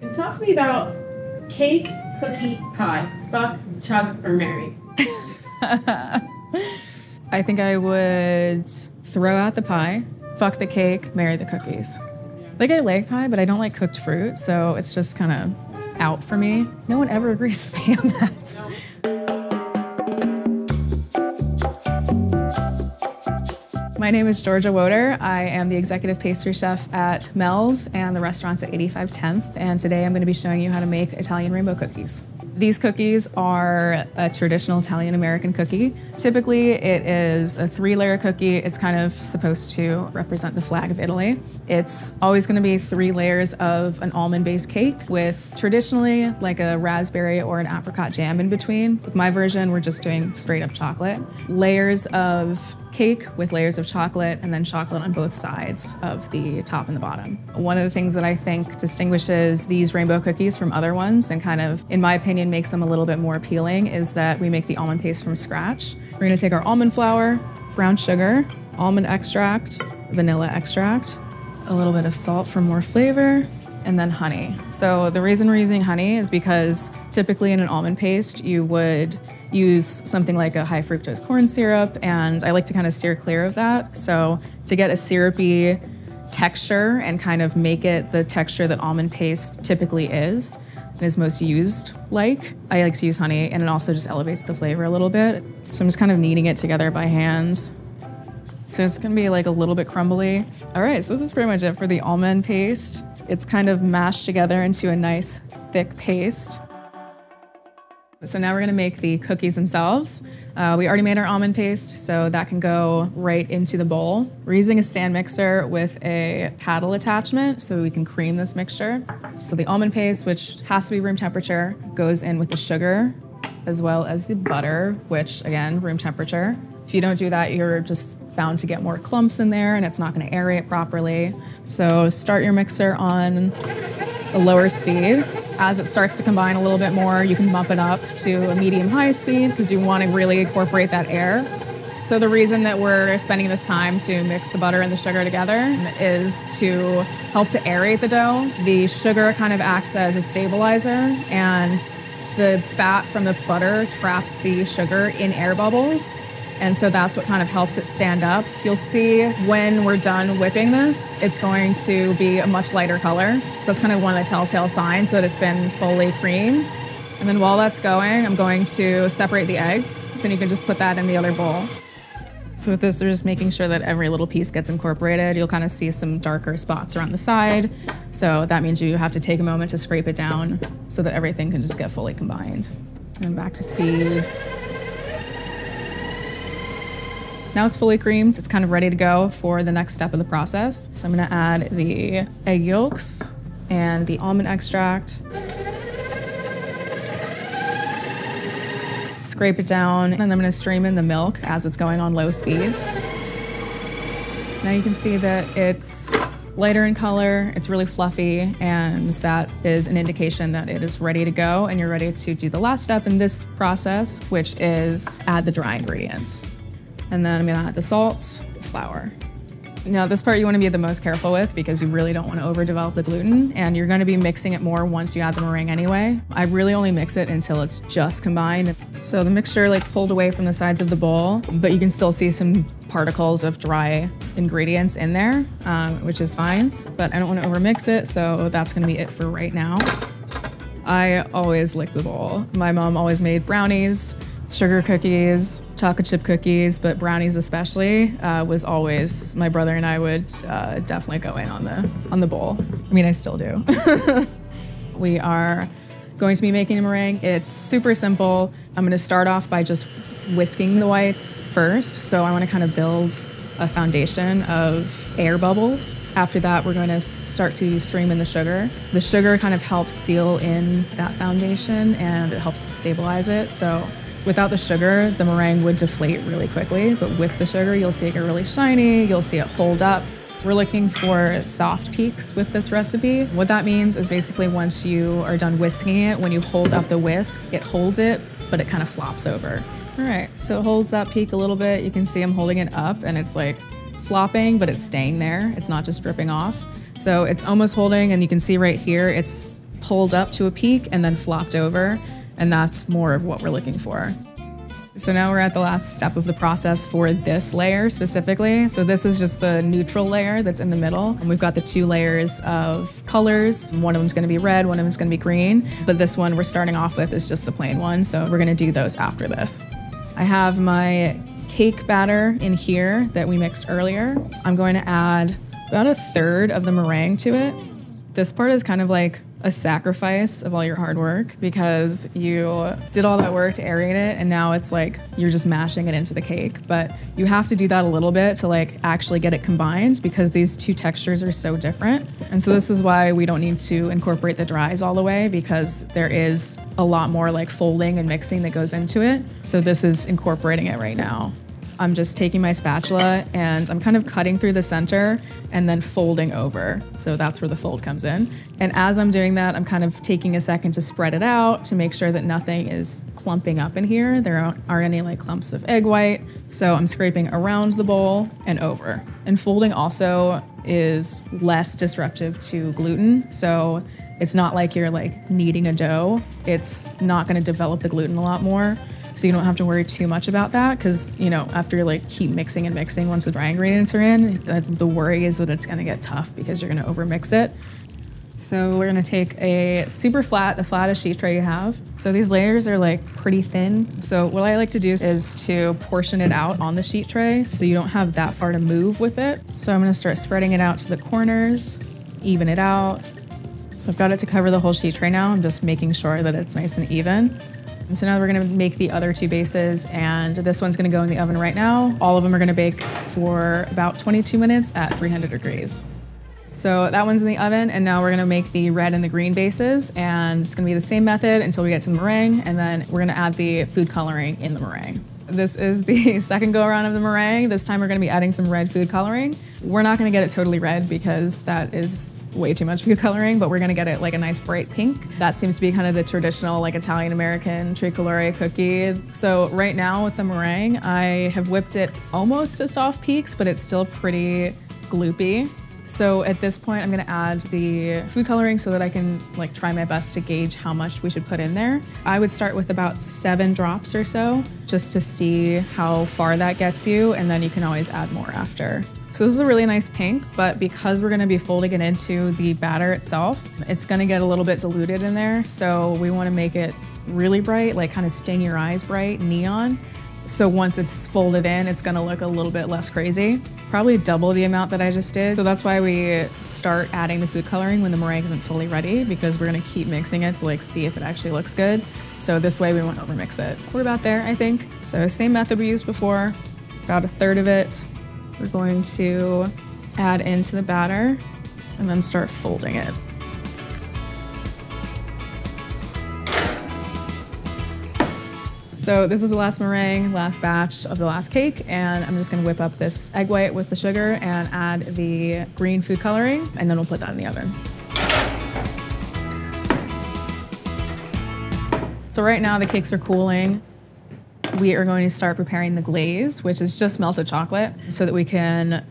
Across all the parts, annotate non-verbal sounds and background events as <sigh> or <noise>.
And talk to me about cake, cookie, pie. Fuck, chug, or marry. <laughs> I think I would throw out the pie, fuck the cake, marry the cookies. Like I like pie, but I don't like cooked fruit, so it's just kind of out for me. No one ever agrees with me on that. My name is Georgia Wodder. I am the executive pastry chef at Mel's and the restaurants at 85 10th. And today I'm going to be showing you how to make Italian rainbow cookies. These cookies are a traditional Italian American cookie. Typically, it is a three layer cookie. It's kind of supposed to represent the flag of Italy. It's always going to be three layers of an almond based cake with traditionally like a raspberry or an apricot jam in between. With my version, we're just doing straight up chocolate. Layers of cake with layers of chocolate and then chocolate on both sides of the top and the bottom. One of the things that I think distinguishes these rainbow cookies from other ones and kind of, in my opinion, makes them a little bit more appealing is that we make the almond paste from scratch. We're gonna take our almond flour, brown sugar, almond extract, vanilla extract, a little bit of salt for more flavor, and then honey. So the reason we're using honey is because typically in an almond paste, you would use something like a high fructose corn syrup, and I like to kind of steer clear of that. So to get a syrupy texture and kind of make it the texture that almond paste typically is, and is most used like, I like to use honey, and it also just elevates the flavor a little bit. So I'm just kind of kneading it together by hands. So it's gonna be like a little bit crumbly. All right, so this is pretty much it for the almond paste. It's kind of mashed together into a nice thick paste. So now we're gonna make the cookies themselves. Uh, we already made our almond paste, so that can go right into the bowl. We're using a stand mixer with a paddle attachment so we can cream this mixture. So the almond paste, which has to be room temperature, goes in with the sugar as well as the butter, which again, room temperature. If you don't do that, you're just bound to get more clumps in there and it's not gonna aerate properly. So start your mixer on a lower speed. As it starts to combine a little bit more, you can bump it up to a medium high speed because you want to really incorporate that air. So the reason that we're spending this time to mix the butter and the sugar together is to help to aerate the dough. The sugar kind of acts as a stabilizer and the fat from the butter traps the sugar in air bubbles. And so that's what kind of helps it stand up. You'll see when we're done whipping this, it's going to be a much lighter color. So that's kind of one of the telltale signs that it's been fully creamed. And then while that's going, I'm going to separate the eggs. Then you can just put that in the other bowl. So with this, we're just making sure that every little piece gets incorporated. You'll kind of see some darker spots around the side. So that means you have to take a moment to scrape it down so that everything can just get fully combined. And back to speed. Now it's fully creamed. It's kind of ready to go for the next step of the process. So I'm gonna add the egg yolks and the almond extract. Scrape it down, and I'm gonna stream in the milk as it's going on low speed. Now you can see that it's lighter in color, it's really fluffy, and that is an indication that it is ready to go and you're ready to do the last step in this process, which is add the dry ingredients. And then I'm gonna add the salt, the flour. Now, this part you wanna be the most careful with because you really don't wanna overdevelop the gluten, and you're gonna be mixing it more once you add the meringue anyway. I really only mix it until it's just combined. So the mixture like pulled away from the sides of the bowl, but you can still see some particles of dry ingredients in there, um, which is fine, but I don't wanna overmix it, so that's gonna be it for right now. I always lick the bowl. My mom always made brownies sugar cookies, chocolate chip cookies, but brownies especially uh, was always my brother and I would uh, definitely go in on the on the bowl. I mean, I still do. <laughs> we are going to be making a meringue. It's super simple. I'm going to start off by just whisking the whites first. So I want to kind of build a foundation of air bubbles. After that, we're going to start to stream in the sugar. The sugar kind of helps seal in that foundation and it helps to stabilize it. So Without the sugar, the meringue would deflate really quickly, but with the sugar, you'll see it get really shiny, you'll see it hold up. We're looking for soft peaks with this recipe. What that means is basically once you are done whisking it, when you hold up the whisk, it holds it, but it kind of flops over. All right, so it holds that peak a little bit. You can see I'm holding it up and it's like flopping, but it's staying there. It's not just dripping off. So it's almost holding, and you can see right here, it's pulled up to a peak and then flopped over. And that's more of what we're looking for. So now we're at the last step of the process for this layer specifically. So this is just the neutral layer that's in the middle. And we've got the two layers of colors. One of them's gonna be red, one of them's gonna be green. But this one we're starting off with is just the plain one. So we're gonna do those after this. I have my cake batter in here that we mixed earlier. I'm going to add about a third of the meringue to it. This part is kind of like a sacrifice of all your hard work because you did all that work to aerate it and now it's like you're just mashing it into the cake. But you have to do that a little bit to like actually get it combined because these two textures are so different. And so this is why we don't need to incorporate the dries all the way because there is a lot more like folding and mixing that goes into it. So this is incorporating it right now. I'm just taking my spatula and I'm kind of cutting through the center and then folding over. So that's where the fold comes in. And as I'm doing that, I'm kind of taking a second to spread it out to make sure that nothing is clumping up in here. There aren't, any like clumps of egg white. So I'm scraping around the bowl and over. And folding also is less disruptive to gluten. So it's not like you're like kneading a dough. It's not gonna develop the gluten a lot more. So you don't have to worry too much about that because, you know, after you like keep mixing and mixing once the dry ingredients are in, uh, the worry is that it's gonna get tough because you're gonna overmix it. So we're gonna take a super flat, the flattest sheet tray you have. So these layers are like pretty thin. So what I like to do is to portion it out on the sheet tray so you don't have that far to move with it. So I'm gonna start spreading it out to the corners, even it out. So I've got it to cover the whole sheet tray now. I'm just making sure that it's nice and even. So now we're gonna make the other two bases and this one's gonna go in the oven right now. All of them are gonna bake for about 22 minutes at 300 degrees. So that one's in the oven and now we're gonna make the red and the green bases and it's gonna be the same method until we get to the meringue and then we're gonna add the food coloring in the meringue. This is the <laughs> second go around of the meringue. This time we're gonna be adding some red food coloring. We're not gonna get it totally red because that is way too much food coloring, but we're gonna get it like a nice bright pink. That seems to be kind of the traditional like Italian American tricolore cookie. So right now with the meringue, I have whipped it almost to soft peaks, but it's still pretty gloopy. So at this point, I'm gonna add the food coloring so that I can like try my best to gauge how much we should put in there. I would start with about seven drops or so, just to see how far that gets you, and then you can always add more after. So this is a really nice pink, but because we're gonna be folding it into the batter itself, it's gonna get a little bit diluted in there. So we wanna make it really bright, like kind of sting your eyes bright, neon. So once it's folded in, it's gonna look a little bit less crazy. Probably double the amount that I just did. So that's why we start adding the food coloring when the meringue isn't fully ready because we're gonna keep mixing it to like see if it actually looks good. So this way we won't overmix it. We're about there, I think. So same method we used before, about a third of it. We're going to add into the batter and then start folding it. So this is the last meringue, last batch of the last cake, and I'm just gonna whip up this egg white with the sugar and add the green food coloring, and then we'll put that in the oven. So right now the cakes are cooling. We are going to start preparing the glaze, which is just melted chocolate, so that we can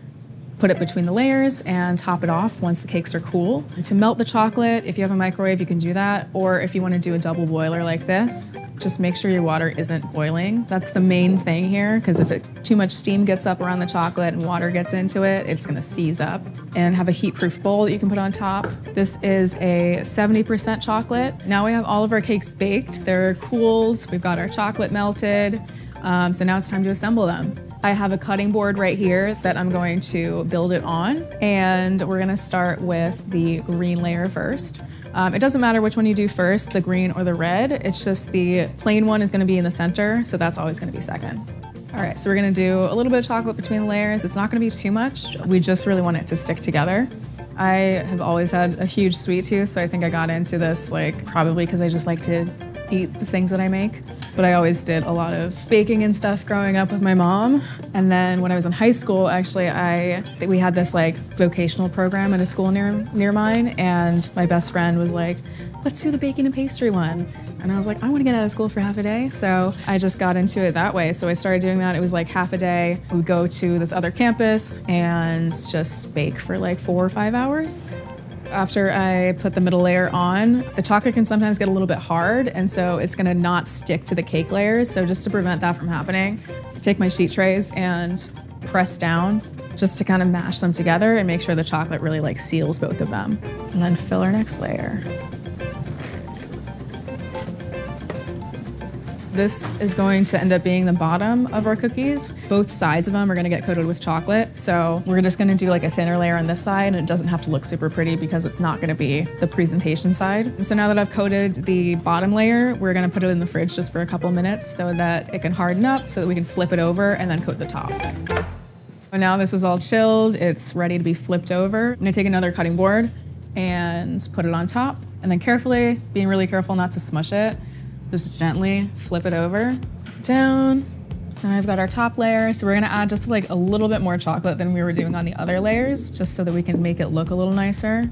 put it between the layers and top it off once the cakes are cool. To melt the chocolate, if you have a microwave, you can do that. Or if you want to do a double boiler like this, just make sure your water isn't boiling. That's the main thing here, because if it, too much steam gets up around the chocolate and water gets into it, it's gonna seize up. And have a heat-proof bowl that you can put on top. This is a 70% chocolate. Now we have all of our cakes baked. They're cooled. We've got our chocolate melted. Um, so now it's time to assemble them. I have a cutting board right here that I'm going to build it on. And we're gonna start with the green layer first. Um, it doesn't matter which one you do first, the green or the red. It's just the plain one is gonna be in the center, so that's always gonna be second. All right, so we're gonna do a little bit of chocolate between the layers. It's not gonna be too much. We just really want it to stick together. I have always had a huge sweet tooth, so I think I got into this like probably because I just like to eat the things that I make. But I always did a lot of baking and stuff growing up with my mom. And then when I was in high school, actually, I we had this like vocational program at a school near near mine, and my best friend was like, "Let's do the baking and pastry one." And I was like, I want to get out of school for half a day. So I just got into it that way. So I started doing that. It was like half a day. We would go to this other campus and just bake for like four or five hours. After I put the middle layer on, the chocolate can sometimes get a little bit hard, and so it's gonna not stick to the cake layers. So just to prevent that from happening, I take my sheet trays and press down just to kind of mash them together and make sure the chocolate really like seals both of them. And then fill our next layer. This is going to end up being the bottom of our cookies. Both sides of them are gonna get coated with chocolate. So we're just gonna do like a thinner layer on this side and it doesn't have to look super pretty because it's not gonna be the presentation side. So now that I've coated the bottom layer, we're gonna put it in the fridge just for a couple minutes so that it can harden up so that we can flip it over and then coat the top. And now this is all chilled, it's ready to be flipped over. I'm gonna take another cutting board and put it on top and then carefully, being really careful not to smush it, just gently flip it over, down. Now I've got our top layer. So we're gonna add just like a little bit more chocolate than we were doing on the other layers, just so that we can make it look a little nicer.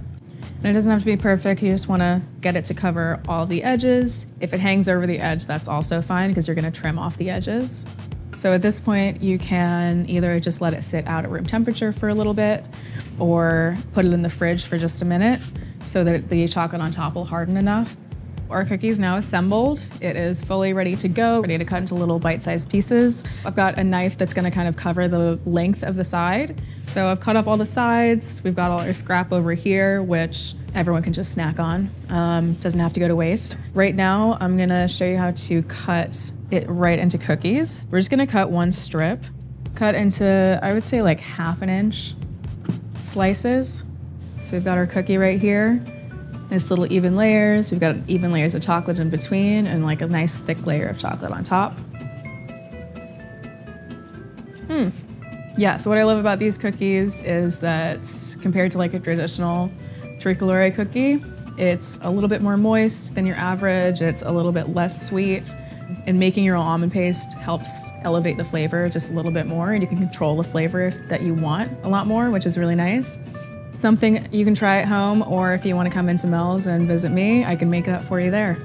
And it doesn't have to be perfect, you just wanna get it to cover all the edges. If it hangs over the edge, that's also fine because you're gonna trim off the edges. So at this point, you can either just let it sit out at room temperature for a little bit or put it in the fridge for just a minute so that the chocolate on top will harden enough. Our cookie is now assembled. It is fully ready to go, ready to cut into little bite-sized pieces. I've got a knife that's gonna kind of cover the length of the side. So I've cut off all the sides. We've got all our scrap over here, which everyone can just snack on. Um, doesn't have to go to waste. Right now, I'm gonna show you how to cut it right into cookies. We're just gonna cut one strip, cut into, I would say like half an inch slices. So we've got our cookie right here. Nice little even layers. We've got even layers of chocolate in between and like a nice thick layer of chocolate on top. Hmm. Yeah, so what I love about these cookies is that compared to like a traditional tricolore cookie, it's a little bit more moist than your average. It's a little bit less sweet. And making your own almond paste helps elevate the flavor just a little bit more, and you can control the flavor that you want a lot more, which is really nice. Something you can try at home, or if you want to come into Mel's and visit me, I can make that for you there.